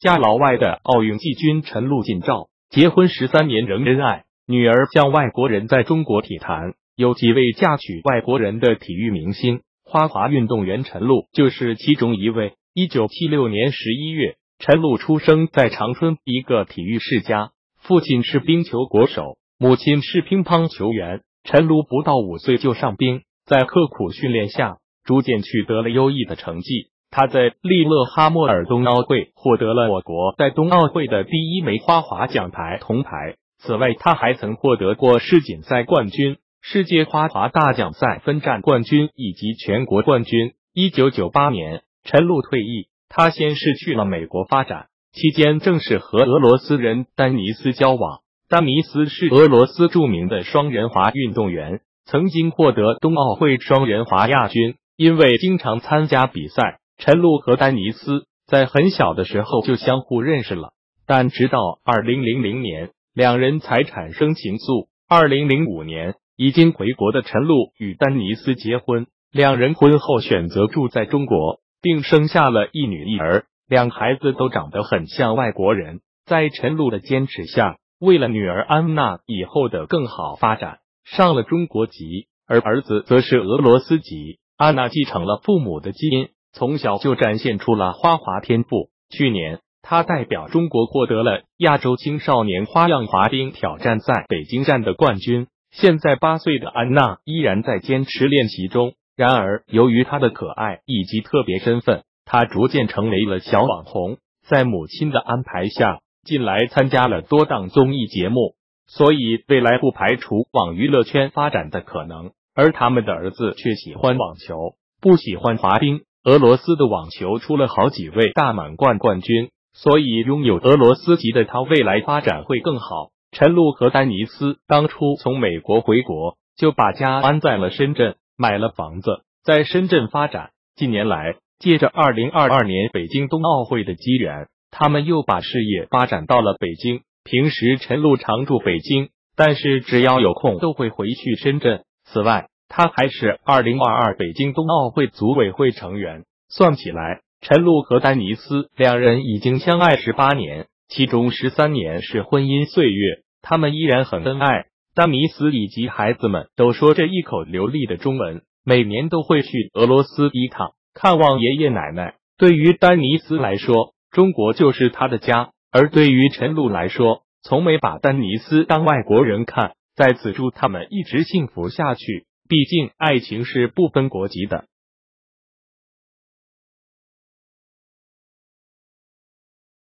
嫁老外的奥运季军陈露近照，结婚十三年仍恩爱。女儿像外国人在中国体坛有几位嫁娶外国人的体育明星，花滑运动员陈露就是其中一位。一九七六年十一月，陈露出生在长春一个体育世家，父亲是冰球国手，母亲是乒乓球员。陈露不到五岁就上冰，在刻苦训练下，逐渐取得了优异的成绩。他在利勒哈默尔冬奥会获得了我国在冬奥会的第一枚花滑奖牌铜牌。此外，他还曾获得过世锦赛冠军、世界花滑大奖赛分站冠军以及全国冠军。一九九八年，陈露退役，他先是去了美国发展，期间正是和俄罗斯人丹尼斯交往。丹尼斯是俄罗斯著名的双人滑运动员，曾经获得冬奥会双人滑亚军。因为经常参加比赛，陈露和丹尼斯在很小的时候就相互认识了。但直到二零零零年。两人才产生情愫。二零零五年，已经回国的陈露与丹尼斯结婚，两人婚后选择住在中国，并生下了一女一儿。两孩子都长得很像外国人。在陈露的坚持下，为了女儿安娜以后的更好发展，上了中国籍，而儿子则是俄罗斯籍。安娜继承了父母的基因，从小就展现出了花滑天赋。去年。他代表中国获得了亚洲青少年花样滑冰挑战赛北京站的冠军。现在八岁的安娜依然在坚持练习中。然而，由于她的可爱以及特别身份，她逐渐成为了小网红。在母亲的安排下，近来参加了多档综艺节目，所以未来不排除往娱乐圈发展的可能。而他们的儿子却喜欢网球，不喜欢滑冰。俄罗斯的网球出了好几位大满贯冠军。所以，拥有俄罗斯籍的他未来发展会更好。陈露和丹尼斯当初从美国回国，就把家安在了深圳，买了房子在深圳发展。近年来，借着二零二二年北京冬奥会的机缘，他们又把事业发展到了北京。平时陈露常住北京，但是只要有空都会回去深圳。此外，他还是二零二二北京冬奥会组委会成员。算起来。陈露和丹尼斯两人已经相爱十八年，其中十三年是婚姻岁月，他们依然很恩爱。丹尼斯以及孩子们都说着一口流利的中文，每年都会去俄罗斯一趟看望爷爷奶奶。对于丹尼斯来说，中国就是他的家；而对于陈露来说，从没把丹尼斯当外国人看。在此祝他们一直幸福下去，毕竟爱情是不分国籍的。